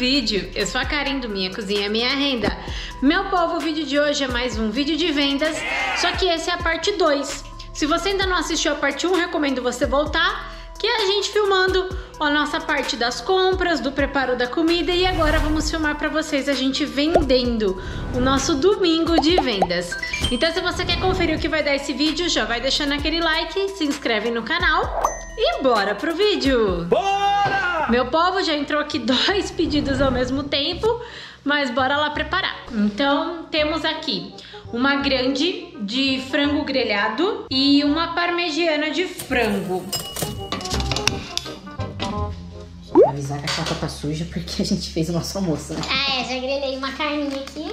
vídeo. Eu sou a Karen do Minha Cozinha Minha Renda. Meu povo, o vídeo de hoje é mais um vídeo de vendas, só que esse é a parte 2. Se você ainda não assistiu a parte 1, recomendo você voltar, que é a gente filmando a nossa parte das compras, do preparo da comida e agora vamos filmar para vocês a gente vendendo o nosso domingo de vendas. Então se você quer conferir o que vai dar esse vídeo, já vai deixando aquele like, se inscreve no canal e bora pro vídeo! Bora! Meu povo já entrou aqui dois pedidos ao mesmo tempo, mas bora lá preparar. Então temos aqui uma grande de frango grelhado e uma parmegiana de frango avisar que a chapa tá suja porque a gente fez o nosso almoço, né? Ah, é, já grelhei uma carninha aqui.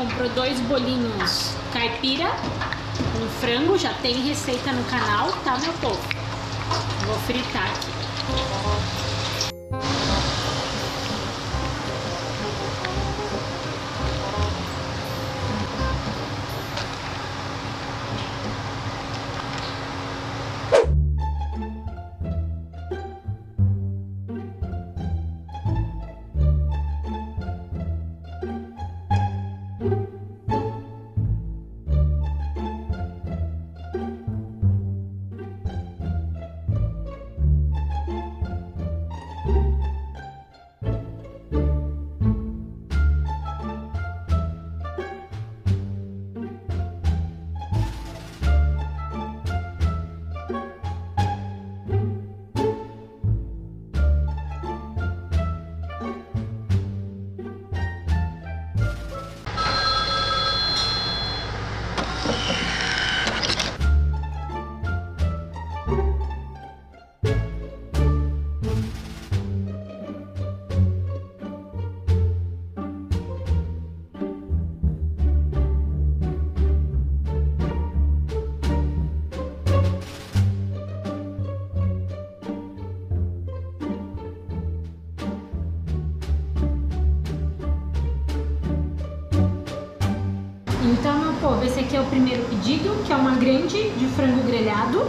Comprou dois bolinhos caipira com frango, já tem receita no canal, tá meu povo? Vou fritar aqui. Povo, esse aqui é o primeiro pedido, que é uma grande de frango grelhado.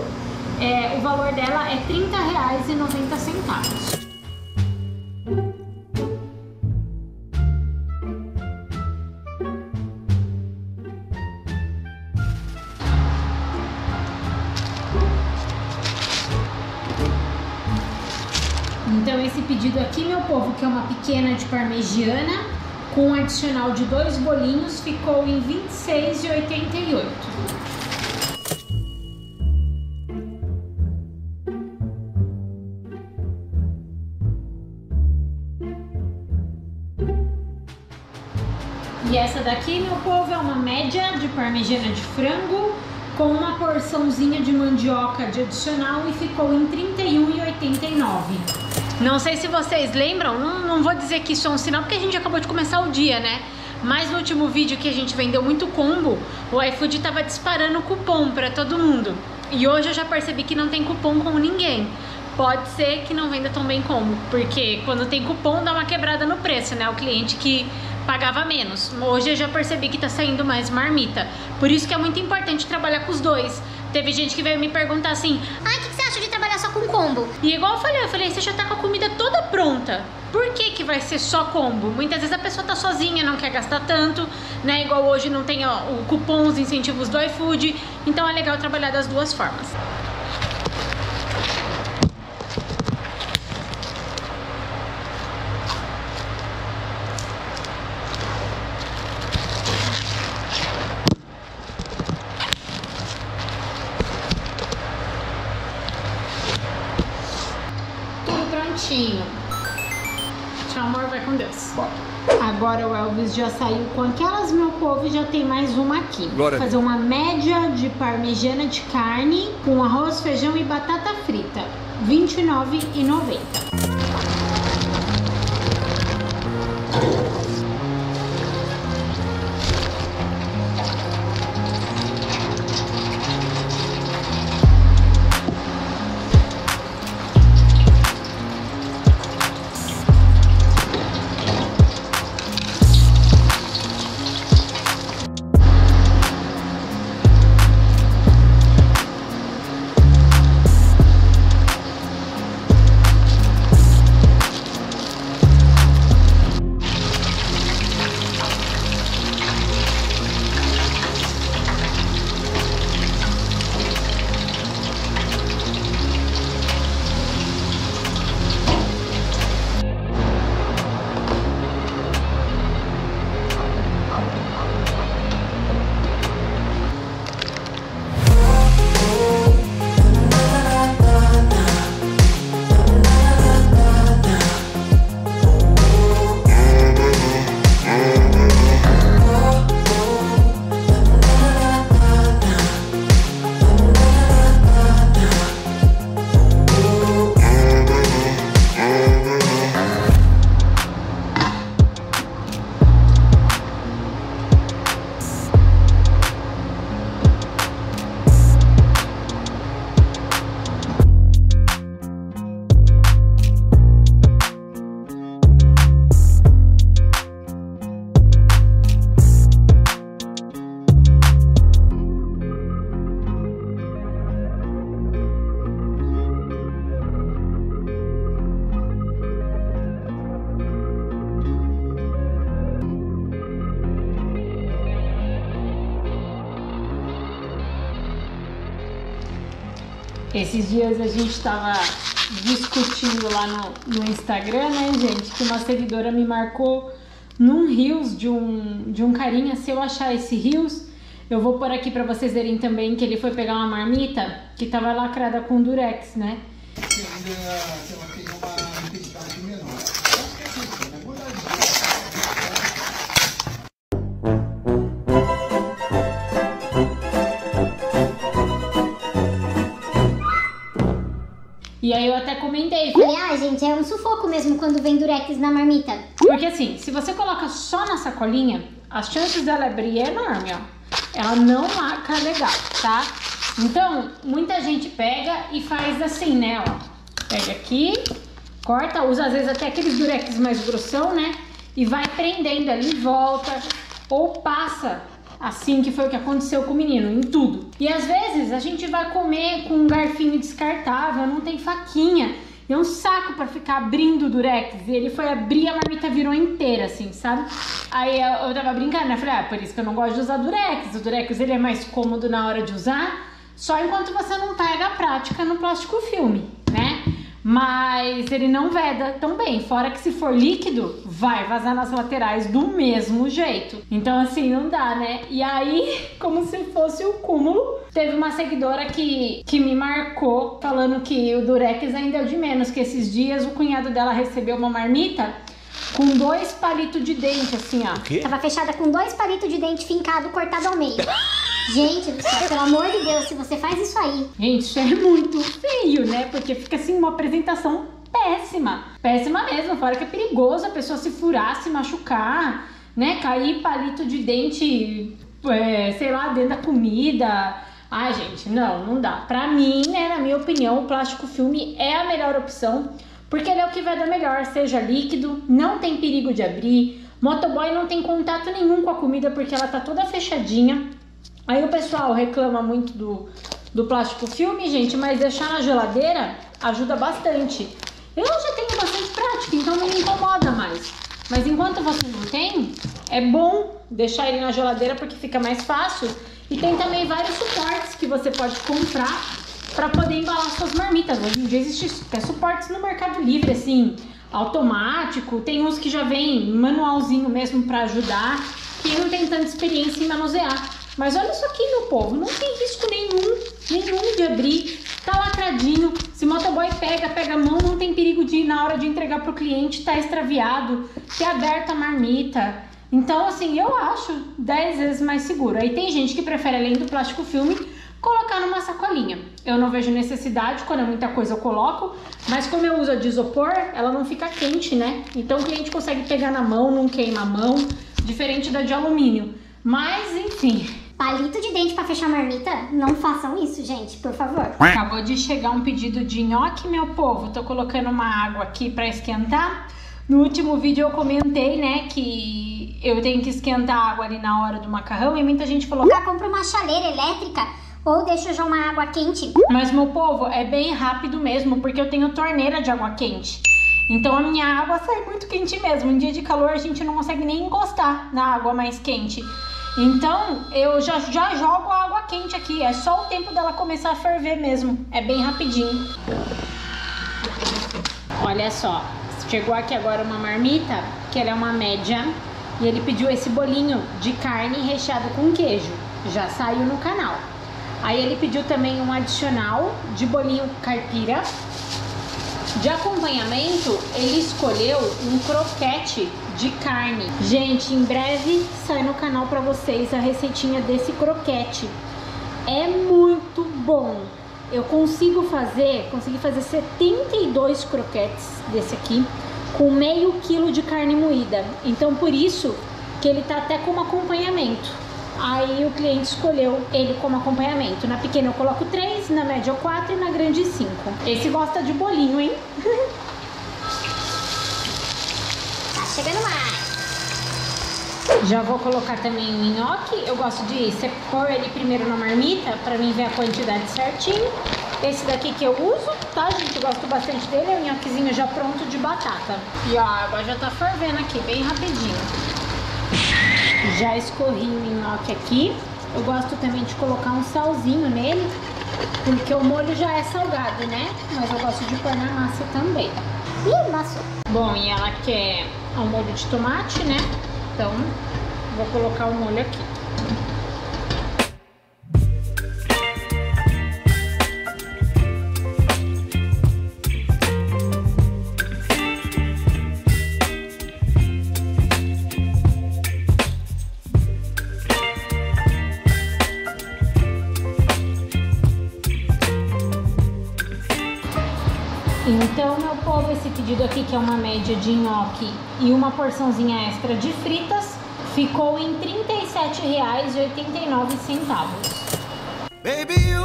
É, o valor dela é R$ 30,90. Então esse pedido aqui, meu povo, que é uma pequena de parmegiana, com um adicional de dois bolinhos, ficou em R$ 26,88. E essa daqui, meu povo, é uma média de parmegiana de frango com uma porçãozinha de mandioca de adicional e ficou em R$ 31,89. Não sei se vocês lembram, não, não vou dizer que isso é um sinal, porque a gente acabou de começar o dia, né? Mas no último vídeo que a gente vendeu muito combo, o iFood tava disparando cupom para todo mundo. E hoje eu já percebi que não tem cupom com ninguém. Pode ser que não venda tão bem como, porque quando tem cupom dá uma quebrada no preço, né? O cliente que pagava menos. Hoje eu já percebi que tá saindo mais marmita. Por isso que é muito importante trabalhar com os dois. Teve gente que veio me perguntar assim: "Ai, o que, que você acha de trabalhar só com combo?" E igual eu falei, eu falei: "Você já tá com a comida toda pronta. Por que que vai ser só combo? Muitas vezes a pessoa tá sozinha, não quer gastar tanto, né? Igual hoje não tem ó, o cupom, os incentivos do iFood, então é legal trabalhar das duas formas. Já saiu com aquelas, meu povo, e já tem mais uma aqui. Glória Vou fazer uma média de parmegiana de carne com arroz, feijão e batata frita. R$ 29,90. Esses dias a gente tava discutindo lá no, no Instagram, né, gente, que uma seguidora me marcou num Rios de um, de um carinha. Se eu achar esse Rios, eu vou pôr aqui pra vocês verem também que ele foi pegar uma marmita que tava lacrada com durex, né? E aí eu até comentei, Falei, ah, gente, é um sufoco mesmo quando vem durex na marmita. Porque assim, se você coloca só na sacolinha, as chances dela abrir é enorme, ó. Ela não marca legal, tá? Então, muita gente pega e faz assim, né, ó. Pega aqui, corta, usa às vezes até aqueles durex mais grossão, né? E vai prendendo ali, volta. Ou passa assim que foi o que aconteceu com o menino, em tudo. E às vezes a gente vai comer com um garfinho descartável, não tem faquinha. E é um saco pra ficar abrindo o durex. E ele foi abrir a marmita virou inteira, assim, sabe? Aí eu eu tava brincando, né? Falei, ah, por isso que eu não gosto de usar durex. O durex ele é mais cômodo na hora de usar, só enquanto você não pega a prática no plástico filme? Mas ele não veda tão bem. Fora que se for líquido, vai vazar nas laterais do mesmo jeito. Então, assim, não dá, né? E aí, como se fosse o cúmulo, teve uma seguidora que, que me marcou falando que o Durex ainda é o de menos, que esses dias o cunhado dela recebeu uma marmita com dois palitos de dente, assim, ó. quê? Tava fechada com dois palitos de dente fincado cortado ao meio. Gente pelo amor de Deus, se você faz isso aí, Gente, é muito feio, né? Porque fica assim uma apresentação péssima. Péssima mesmo, fora que é perigoso a pessoa se furar, se machucar, né? Cair palito de dente, é, sei lá, dentro da comida. Ai, gente, não, não dá. Pra mim, né, na minha opinião, o plástico filme é a melhor opção, porque ele é o que vai dar melhor, seja líquido, não tem perigo de abrir. Motoboy não tem contato nenhum com a comida porque ela tá toda fechadinha. Aí o pessoal reclama muito do, do plástico filme, gente, mas deixar na geladeira ajuda bastante. Eu já tenho bastante prática, então não me incomoda mais. Mas enquanto você não tem, é bom deixar ele na geladeira porque fica mais fácil. E tem também vários suportes que você pode comprar para poder embalar suas marmitas. Hoje em dia existe até suportes no Mercado Livre, assim, automático. Tem uns que já vem manualzinho mesmo para ajudar. Quem não tem tanta experiência em manusear. Mas olha isso aqui, meu povo, não tem risco nenhum, nenhum de abrir. Tá lacradinho. Se motoboy pega, pega a mão, não tem perigo de na hora de entregar pro cliente tá extraviado, ter aberta a marmita. Então, assim, eu acho 10 vezes mais seguro. Aí tem gente que prefere, além do plástico filme, colocar numa sacolinha. Eu não vejo necessidade, quando é muita coisa eu coloco, mas como eu uso a de isopor, ela não fica quente, né? Então o cliente consegue pegar na mão, não queima a mão, diferente da de alumínio. Mas, enfim, Palito de dente pra fechar marmita? Não façam isso, gente, por favor. Acabou de chegar um pedido de nhoque, meu povo. Tô colocando uma água aqui pra esquentar. No último vídeo eu comentei, né, que eu tenho que esquentar a água ali na hora do macarrão e muita gente falou: Já compra uma chaleira elétrica ou deixa já uma água quente. Mas meu povo, é bem rápido mesmo, porque eu tenho torneira de água quente. Então a minha água sai muito quente mesmo. Em dia de calor a gente não consegue nem encostar na água mais quente. Então eu já, já jogo a água quente aqui. É só o tempo dela começar a ferver mesmo. É bem rapidinho. Olha só, chegou aqui agora uma marmita, que ela é uma média. E ele pediu esse bolinho de carne recheado com queijo. Já saiu no canal. Aí ele pediu também um adicional de bolinho caipira. De acompanhamento, ele escolheu um croquete de carne. Gente, em breve sai no canal para vocês a receitinha desse croquete. É muito bom. Eu consigo fazer, consegui fazer 72 croquetes desse aqui com meio quilo de carne moída. Então por isso que ele tá até como acompanhamento. Aí o cliente escolheu ele como acompanhamento. Na pequena eu coloco 3, na média 4 e na grande 5. Esse gosta de bolinho, hein? Chegando mais. Já vou colocar também o nhoque. Eu gosto de pôr ele primeiro na marmita para mim ver a quantidade certinho. Esse daqui que eu uso, tá, gente? Eu gosto bastante dele. É o nhoquezinho já pronto de batata. E ó, a água já tá fervendo aqui, bem rapidinho. Já escorri o nhoque aqui. Eu gosto também de colocar um salzinho nele, porque o molho já é salgado, né? Mas eu gosto de pôr na massa também. Ih, nossa. Bom, e ela quer um molho de tomate, né? Então, vou colocar o molho aqui. Pedido aqui, que é uma média de nhoque e uma porçãozinha extra de fritas, ficou em R$ 37,89. Baby,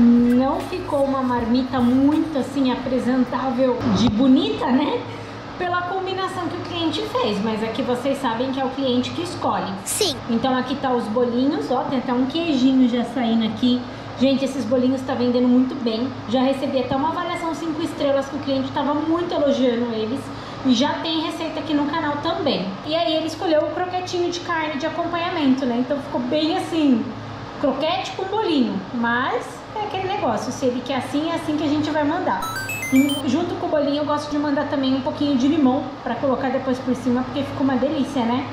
Não ficou uma marmita muito assim apresentável de bonita, né? Pela combinação que o cliente fez, mas aqui vocês sabem que é o cliente que escolhe. Sim. Então aqui tá os bolinhos, ó, tem até um queijinho já saindo aqui. Gente, esses bolinhos tá vendendo muito bem. Já recebi até uma avaliação 5 estrelas que o cliente tava muito elogiando eles. E já tem receita aqui no canal também. E aí ele escolheu o croquetinho de carne de acompanhamento, né? Então ficou bem assim, croquete com bolinho. Mas é aquele negócio, se ele quer assim, é assim que a gente vai mandar. E junto com o bolinho eu gosto de mandar também um pouquinho de limão pra colocar depois por cima, porque fica uma delícia, né?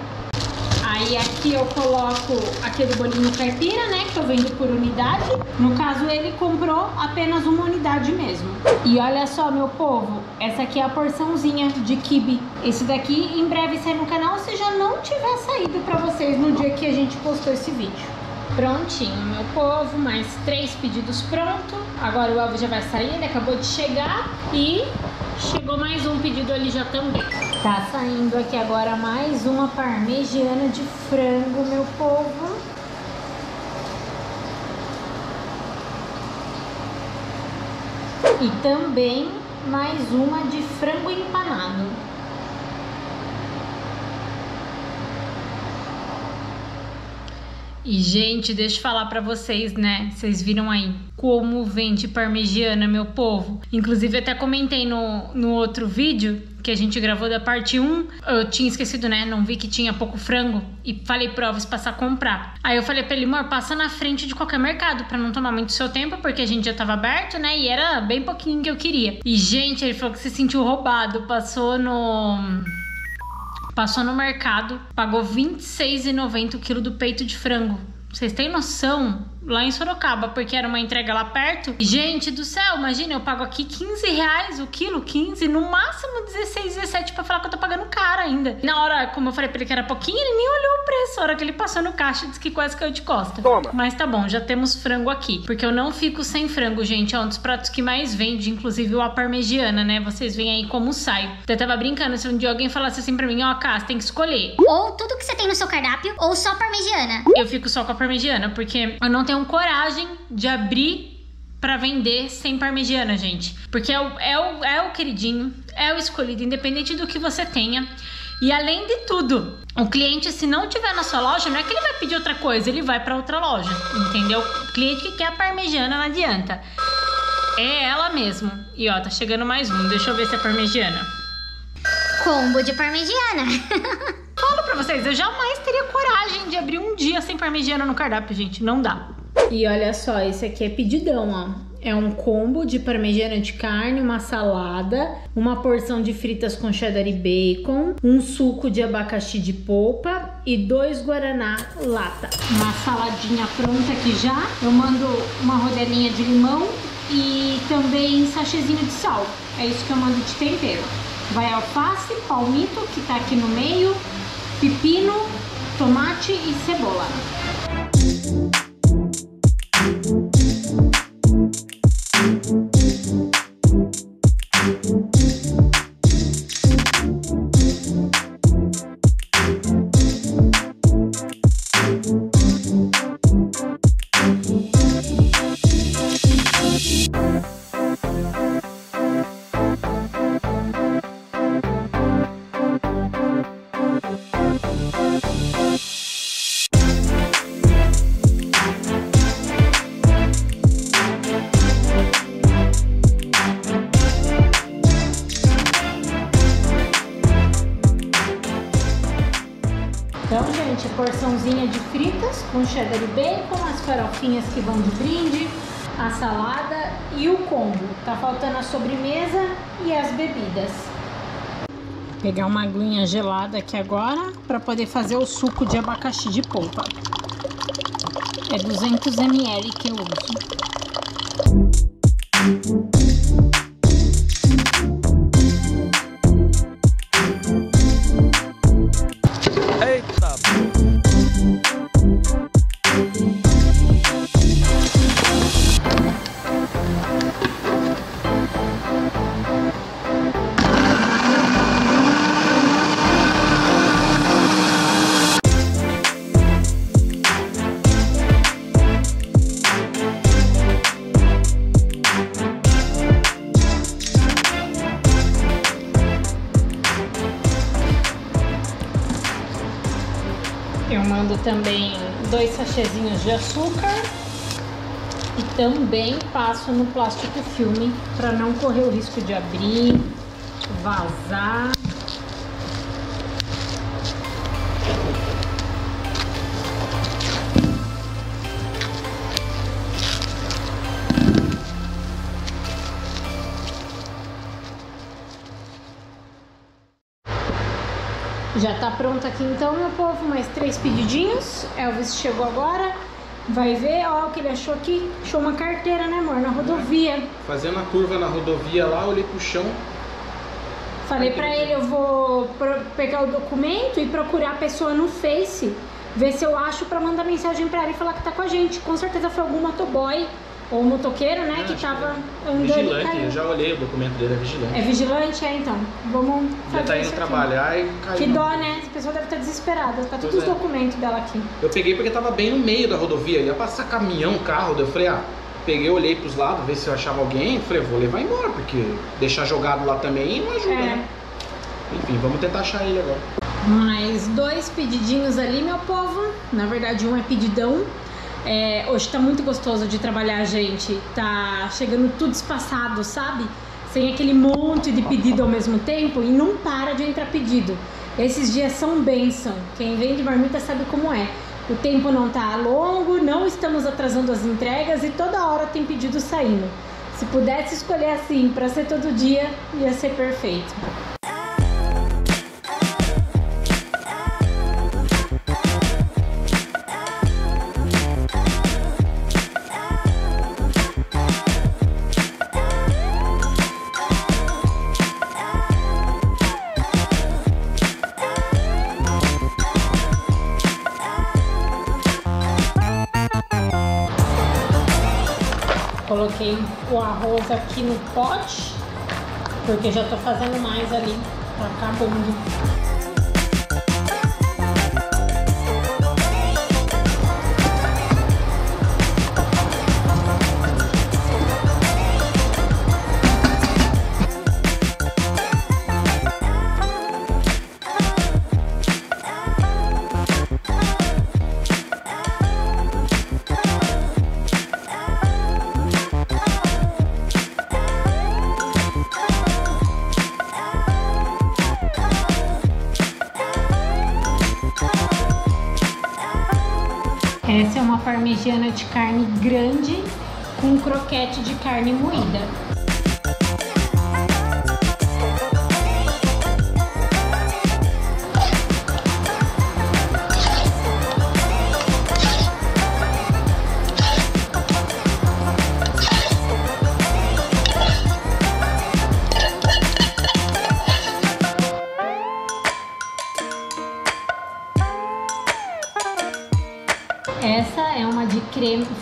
Aí aqui eu coloco aquele bolinho caipira, né? Que eu vendo por unidade. No caso, ele comprou apenas uma unidade mesmo. E olha só, meu povo, essa aqui é a porçãozinha de kibe. Esse daqui em breve sai no canal se já não tiver saído pra vocês no dia que a gente postou esse vídeo. Prontinho, meu povo, mais três pedidos pronto. Agora o Elvis já vai sair, ele acabou de chegar e chegou mais um pedido ali já também. Tá saindo aqui agora mais uma parmegiana de frango, meu povo. E também mais uma de frango empanado. E, gente, deixa eu falar pra vocês, né? Vocês viram aí como vende parmegiana, meu povo. Inclusive, até comentei no, no outro vídeo que a gente gravou da parte 1. Eu tinha esquecido, né? Não vi que tinha pouco frango. E falei pro Elvis passar a comprar. Aí eu falei pra ele, amor, passa na frente de qualquer mercado pra não tomar muito seu tempo, porque a gente já tava aberto, né? E era bem pouquinho que eu queria. E, gente, ele falou que se sentiu roubado. Passou no Passou no mercado, pagou R$ 26,90 o quilo do peito de frango. Vocês têm noção? Lá em Sorocaba, porque era uma entrega lá perto. Gente do céu, imagina, eu pago aqui 15 reais o quilo, 15, no máximo 16, 17 pra falar que eu tô pagando caro ainda. Na hora, como eu falei pra ele que era pouquinho, ele nem olhou o preço. A hora que ele passou no caixa, disse que quase caiu de costa. Toma. Mas tá bom, já temos frango aqui. Porque eu não fico sem frango, gente. É um dos pratos que mais vende, inclusive o a parmegiana, né? Vocês veem aí como sai. Eu tava brincando, se um dia alguém falasse assim pra mim, ó, Cá, você tem que escolher. Ou tudo que você tem no seu cardápio, ou só parmegiana. Eu fico só com a parmegiana, porque eu não tenho coragem de abrir pra vender sem parmegiana, gente. Porque é o, é, o, é o queridinho, é o escolhido, independente do que você tenha. E além de tudo, o cliente, se não tiver na sua loja, não é que ele vai pedir outra coisa, ele vai pra outra loja, entendeu? O cliente que quer a parmegiana não adianta. É ela mesmo. E ó, tá chegando mais um. Deixa eu ver se é parmegiana. Combo de parmegiana. Falo pra vocês, eu jamais teria coragem de abrir um dia sem parmegiana no cardápio, gente. Não dá. E olha só, esse aqui é pedidão, ó. É um combo de parmegiana de carne, uma salada, uma porção de fritas com cheddar e bacon, um suco de abacaxi de polpa e dois guaraná lata. Uma saladinha pronta aqui já. Eu mando uma rodelinha de limão e também sachêzinho de sal. É isso que eu mando de tempero. Vai alface, palmito, que tá aqui no meio, pepino, tomate e cebola. Sobremesa e as bebidas. Pegar uma aguinha gelada aqui agora para poder fazer o suco de abacaxi de polpa. É 200 ml que eu uso. De açúcar e também passo no plástico filme para não correr o risco de abrir, vazar. Já tá pronto aqui então, meu povo, mais três pedidinhos. Elvis chegou agora, vai ver, ó, o que ele achou aqui. Achou uma carteira, né, amor, na rodovia. Fazendo a curva na rodovia lá, olhei pro chão. Falei pra ele, eu vou pegar o documento e procurar a pessoa no Face, ver se eu acho pra mandar mensagem pra ela e falar que tá com a gente. Com certeza foi algum motoboy ou motoqueiro, né, que acho tava que andando Vigilante, eu já olhei o documento dele, é vigilante. É vigilante, é então. Vamos Já fazer tá indo trabalhar e caiu. Que dó, né? Essa pessoa deve estar desesperada. Tá todos os é. documentos dela aqui. Eu peguei porque tava bem no meio da rodovia, ia passar caminhão, carro, daí eu falei, ah, peguei, olhei pros lados, ver se eu achava alguém, falei, vou levar embora, porque deixar jogado lá também não ajuda, É. né? Enfim, vamos tentar achar ele agora. Mais dois pedidinhos ali, meu povo. Na verdade, um é pedidão. É, hoje tá muito gostoso de trabalhar, gente. Tá chegando tudo espaçado, sabe? Sem aquele monte de pedido ao mesmo tempo e não para de entrar pedido. Esses dias são bênção. Quem vende marmita sabe como é. O tempo não tá longo, não estamos atrasando as entregas e toda hora tem pedido saindo. Se pudesse escolher assim para ser todo dia, ia ser perfeito. O arroz aqui no pote, porque já tô fazendo mais ali, tá acabando. Essa é uma parmegiana de carne grande com croquete de carne moída.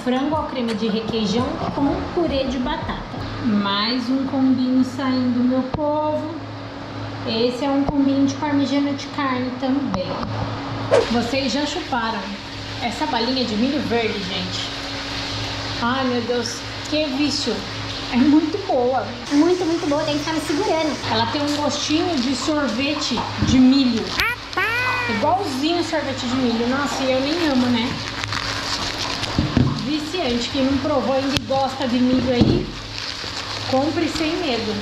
Frango ao creme de requeijão com purê de batata. Mais um combinho saindo, meu povo. Esse é um combinho de parmegiana de carne também. Vocês já chuparam essa balinha de milho verde, gente? Ai, meu Deus, que vício! É muito boa. Muito, muito boa, tem que ficar me segurando. Ela tem um gostinho de sorvete de milho. Igualzinho sorvete de milho. Nossa, e eu nem amo, né? Viciante. Quem não provou ainda e gosta de milho aí, compre sem medo.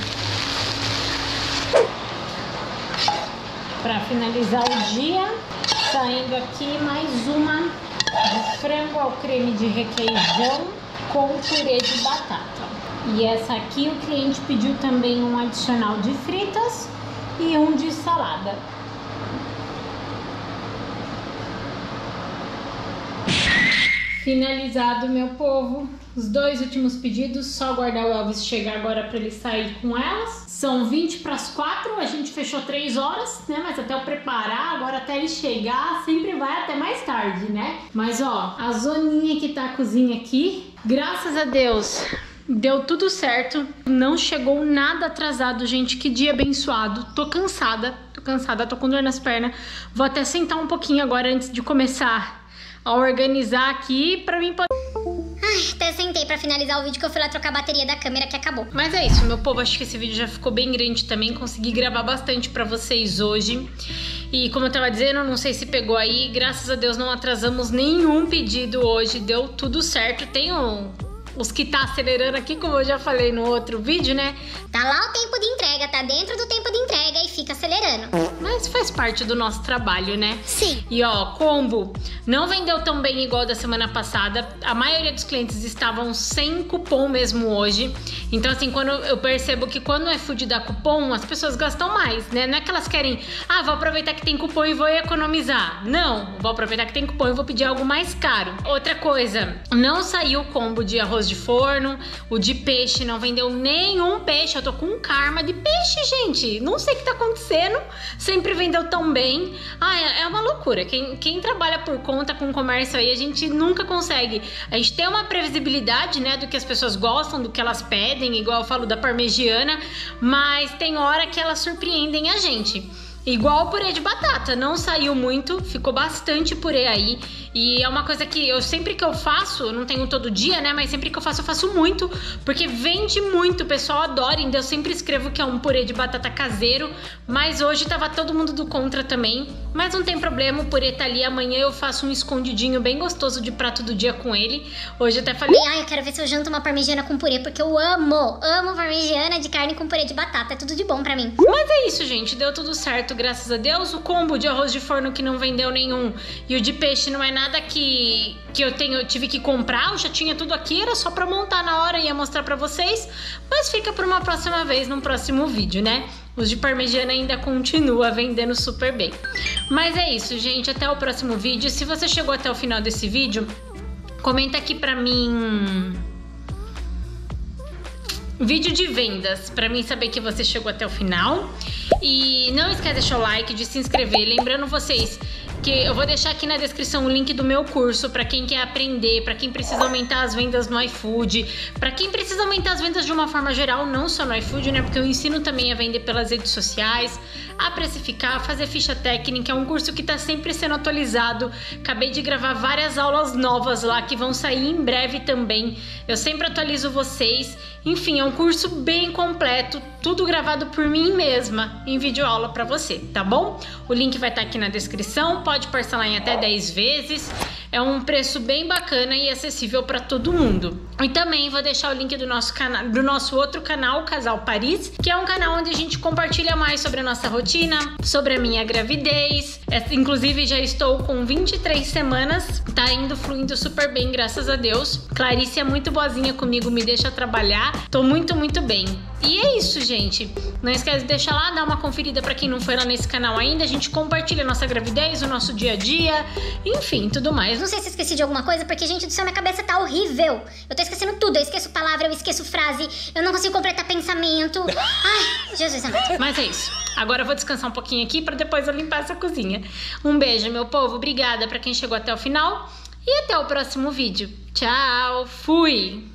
Para finalizar o dia, saindo aqui mais uma de frango ao creme de requeijão com purê de batata. E essa aqui o cliente pediu também um adicional de fritas e um de salada. Finalizado, meu povo. Os dois últimos pedidos, só aguardar o Elvis chegar agora para ele sair com elas. São 20 para as 4, a gente fechou 3 horas, né? Mas até eu preparar, agora até ele chegar, sempre vai até mais tarde, né? Mas ó, a zoninha que tá a cozinha aqui, graças a Deus, Deu tudo certo, não chegou nada atrasado, gente. Que dia abençoado. Tô cansada, tô cansada, tô com dor nas pernas. Vou até sentar um pouquinho agora antes de começar a organizar aqui pra mim poder. Ai, até sentei pra finalizar o vídeo que eu fui lá trocar a bateria da câmera que acabou. Mas é isso, meu povo. Acho que esse vídeo já ficou bem grande também. Consegui gravar bastante pra vocês hoje. E como eu tava dizendo, não sei se pegou aí. Graças a Deus não atrasamos nenhum pedido hoje. Deu tudo certo. Tem um os que tá acelerando aqui, como eu já falei no outro vídeo, né? Tá lá o tempo de entrega, tá dentro do tempo de entrega e fica acelerando. Mas faz parte do nosso trabalho, né? Sim. E ó, combo não vendeu tão bem igual da semana passada. A maioria dos clientes estavam sem cupom mesmo hoje. Então, assim, quando eu percebo que quando é food dá cupom, as pessoas gastam mais, né? Não é que elas querem, ah, vou aproveitar que tem cupom e vou economizar. Não, vou aproveitar que tem cupom e vou pedir algo mais caro. Outra coisa, não saiu o combo de arroz de forno, o de peixe não vendeu nenhum peixe. Eu tô com um karma de peixe, gente. Não sei o que tá acontecendo. Sempre vendeu tão bem. Ah, é, uma loucura. Quem, quem trabalha por conta com comércio aí, a gente nunca consegue. A gente tem uma previsibilidade, né, do que as pessoas gostam, do que elas pedem, igual eu falo da parmegiana, mas tem hora que elas surpreendem a gente. Igual o purê de batata, não saiu muito, ficou bastante purê aí. E é uma coisa que eu sempre que eu faço, não tenho todo dia, né? Mas sempre que eu faço, eu faço muito, porque vende muito, o pessoal adora. Então eu sempre escrevo que é um purê de batata caseiro. Mas hoje tava todo mundo do contra também. Mas não tem problema, o purê tá ali. Amanhã eu faço um escondidinho bem gostoso de prato do dia com ele. Hoje eu até falei. Ai, eu quero ver se eu janto uma parmegiana com purê, porque eu amo, amo parmegiana de carne com purê de batata. É tudo de bom pra mim. Mas é isso, gente. Deu tudo certo, graças a Deus. O combo de arroz de forno que não vendeu nenhum e o de peixe não é nada que, que eu tenho, tive que comprar. Eu já tinha tudo aqui, era só pra montar na hora e ia mostrar pra vocês. Mas fica pra uma próxima vez, num próximo vídeo, né? Os de parmegiana ainda continua vendendo super bem. Mas é isso, gente. Até o próximo vídeo. Se você chegou até o final desse vídeo, comenta aqui pra mim vídeo de vendas para mim saber que você chegou até o final. E não esquece de deixar o like, de se inscrever. Lembrando vocês que eu vou deixar aqui na descrição o link do meu curso para quem quer aprender, para quem precisa aumentar as vendas no iFood, para quem precisa aumentar as vendas de uma forma geral, não só no iFood, né? Porque eu ensino também a vender pelas redes sociais, a precificar, a fazer ficha técnica. É um curso que está sempre sendo atualizado. Acabei de gravar várias aulas novas lá que vão sair em breve também. Eu sempre atualizo vocês. Enfim, é um curso bem completo, tudo gravado por mim mesma em vídeo aula para você, tá bom? O link vai estar tá aqui na descrição, pode parcelar em até 10 vezes. É um preço bem bacana e acessível para todo mundo. E também vou deixar o link do nosso canal, do nosso outro canal, Casal Paris, que é um canal onde a gente compartilha mais sobre a nossa rotina, sobre a minha gravidez. É, inclusive já estou com 23 semanas, tá indo fluindo super bem, graças a Deus. Clarice é muito boazinha comigo, me deixa trabalhar. Tô muito, muito bem. E é isso, gente. Não esquece de deixar lá, dar uma conferida para quem não foi lá nesse canal ainda. A gente compartilha a nossa gravidez, o nosso dia a dia, enfim, tudo mais. Não sei se esqueci de alguma coisa, porque, gente do céu, minha cabeça tá horrível. Eu tô esquecendo tudo. Eu esqueço palavra, eu esqueço frase, eu não consigo completar pensamento. Ai, Jesus amado. Mas é isso. Agora eu vou descansar um pouquinho aqui para depois eu limpar essa cozinha. Um beijo, meu povo. Obrigada para quem chegou até o final. E até o próximo vídeo. Tchau, fui!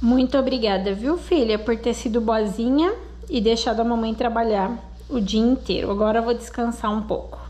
Muito obrigada, viu, filha, por ter sido boazinha e deixado a mamãe trabalhar o dia inteiro. Agora eu vou descansar um pouco.